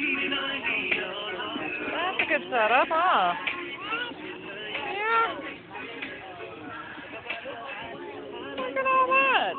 That's a good setup, huh? Yeah. Look at all that.